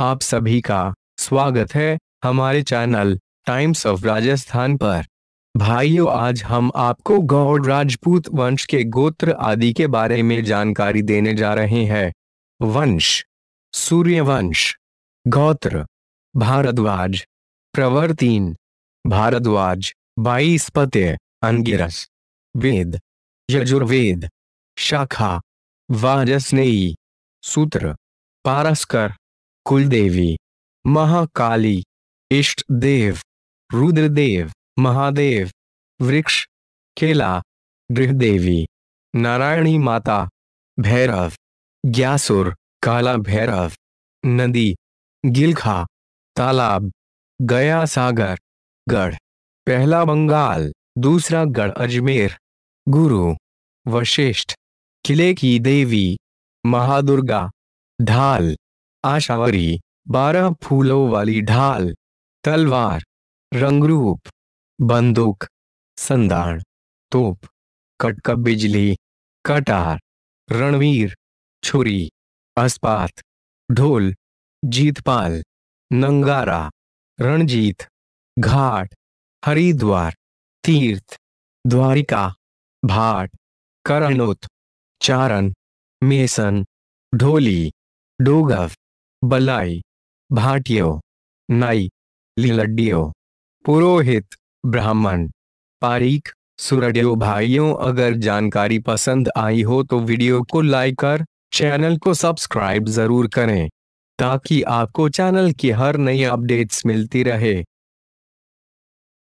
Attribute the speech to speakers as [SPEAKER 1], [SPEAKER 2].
[SPEAKER 1] आप सभी का स्वागत है हमारे चैनल टाइम्स ऑफ़ राजस्थान पर। भाइयों, आज हम आपको गौड़ राजपूत वंश के गोत्र आदि के बारे में जानकारी देने जा रहे हैं। वंश सूर्यवंश गोत्र, भारद्वाज, प्रवर्तीन, भारद्वाज, बाईस पते, अंगिरस, वेद, यजुर्वेद, शाखा, वाजस्नेयी, सूत्र, पारस्कर कुलदेवी, महाकाली इष्ट देव रुद्रदेव, महादेव, वृक्ष, केला गृहदेवी नारायणी माता, भैरव, ग्यासुर, काला भैरव, नदी, गिलखा, तालाब, गया सागर, गढ़, पहला बंगाल, दूसरा गढ़ अजमेर, गुरु, वशिष्ठ, किले की देवी, महादुर्गा, ढाल। आशावरी, बारह फूलों वाली ढाल, तलवार, रंगरूप, बंदूक, संदान, तोप, कटका बिजली, कटार, रणवीर, छुरी, अस्पात, ढोल, जीतपाल, नंगारा, रणजीत, घाट, हरिद्वार, तीर्थ, द्वारिका, भाट, करणोत, चारण मेसन ढोली, डोगव बलाई, भाटियो, नाई, लीलड्डियो, पुरोहित, ब्राह्मण। पारीख सुरडियो भाइयों, अगर जानकारी पसंद आई हो तो वीडियो को लाइक कर, चैनल को सब्सक्राइब ज़रूर करें, ताकि आपको चैनल की हर नई अपडेट्स मिलती रहे।